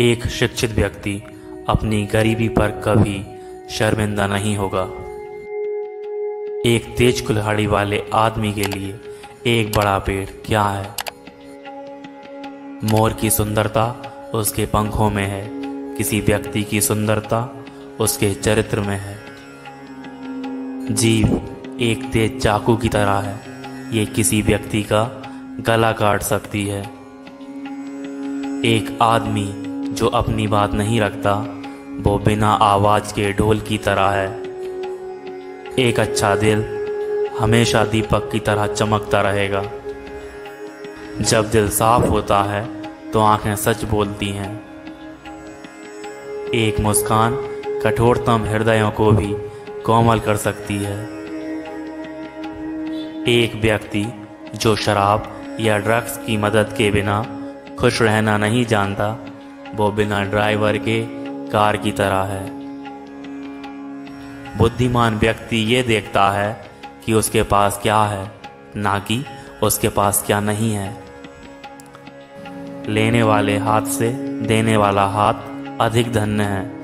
एक शिक्षित व्यक्ति अपनी गरीबी पर कभी शर्मिंदा नहीं होगा। एक तेज कुल्हाड़ी वाले आदमी के लिए एक बड़ा पेड़ क्या है? मोर की सुंदरता उसके पंखों में है। किसी व्यक्ति की सुंदरता उसके चरित्र में है। जीव एक तेज चाकू की तरह है। ये किसी व्यक्ति का गला काट सकती है। एक आदमी जो अपनी बात नहीं रखता, वो बिना आवाज़ के ढोल की तरह है। एक अच्छा दिल हमेशा दीपक की तरह चमकता रहेगा। जब दिल साफ़ होता है तो आँखें सच बोलती हैं। एक मुस्कान कठोरतम हृदयों को भी कोमल कर सकती है। एक व्यक्ति जो शराब या ड्रग्स की मदद के बिना खुश रहना नहीं जानता वो बिना ड्राइवर के कार की तरह है। बुद्धिमान व्यक्ति ये देखता है कि उसके पास क्या है, ना कि उसके पास क्या नहीं है। लेने वाले हाथ से देने वाला हाथ अधिक धन्य है।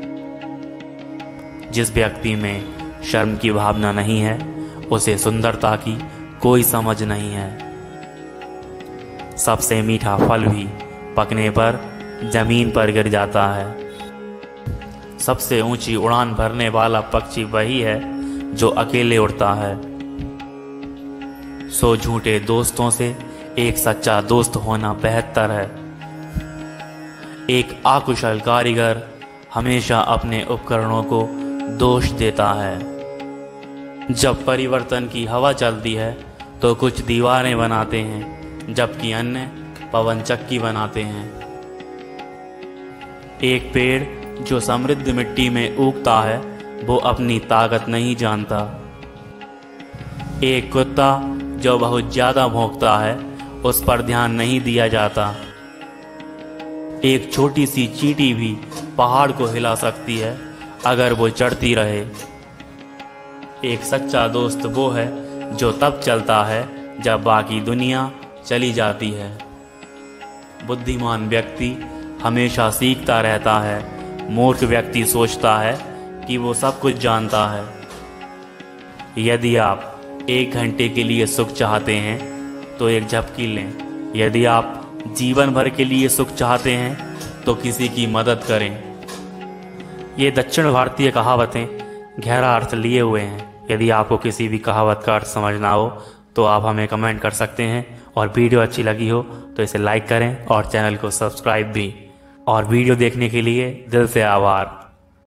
जिस व्यक्ति में शर्म की भावना नहीं है, उसे सुंदरता की कोई समझ नहीं है। सबसे मीठा फल भी पकने पर ज़मीन पर गिर जाता है। सबसे ऊँची उड़ान भरने वाला पक्षी वही है जो अकेले उड़ता है। सो झूठे दोस्तों से एक सच्चा दोस्त होना बेहतर है। एक आकुशल कारीगर हमेशा अपने उपकरणों को दोष देता है। जब परिवर्तन की हवा चलती है तो कुछ दीवारें बनाते हैं, जबकि अन्य पवन चक्की बनाते हैं। एक पेड़ जो समृद्ध मिट्टी में उगता है, वो अपनी ताकत नहीं जानता। एक कुत्ता जो बहुत ज़्यादा भोंकता है, उस पर ध्यान नहीं दिया जाता। एक छोटी सी चीटी भी पहाड़ को हिला सकती है, अगर वो चढ़ती रहे। एक सच्चा दोस्त वो है, जो तब चलता है, जब बाकी दुनिया चली जाती है। बुद्धिमान व्यक्ति हमेशा सीखता रहता है। मूर्ख व्यक्ति सोचता है कि वो सब कुछ जानता है। यदि आप एक घंटे के लिए सुख चाहते हैं तो एक झपकी लें। यदि आप जीवन भर के लिए सुख चाहते हैं तो किसी की मदद करें। ये दक्षिण भारतीय कहावतें गहरा अर्थ लिए हुए हैं। यदि आपको किसी भी कहावत का अर्थ समझना हो तो आप हमें कमेंट कर सकते हैं। और वीडियो अच्छी लगी हो तो इसे लाइक करें और चैनल को सब्सक्राइब भी। और वीडियो देखने के लिए दिल से आभार।